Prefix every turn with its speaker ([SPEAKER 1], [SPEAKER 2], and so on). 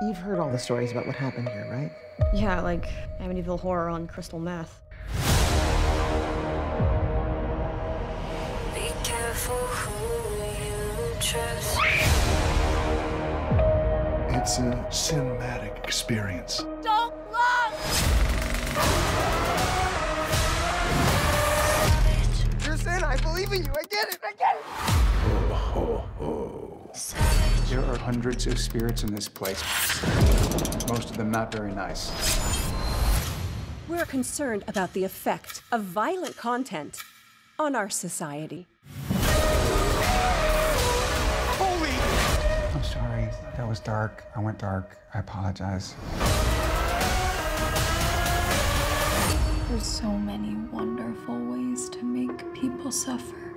[SPEAKER 1] You've heard all the stories about what happened here, right?
[SPEAKER 2] Yeah, like Amityville Horror on crystal meth.
[SPEAKER 3] Be careful who you trust.
[SPEAKER 4] It's a cinematic experience.
[SPEAKER 3] Don't look!
[SPEAKER 5] You're Sin, I believe in you. I get it. I get it.
[SPEAKER 3] Savage.
[SPEAKER 6] There are hundreds of spirits in this place. Most of them not very nice.
[SPEAKER 7] We're concerned about the effect of violent content on our society. Holy!
[SPEAKER 6] I'm sorry. That was dark. I went dark. I apologize.
[SPEAKER 8] There's so many wonderful ways to make people suffer.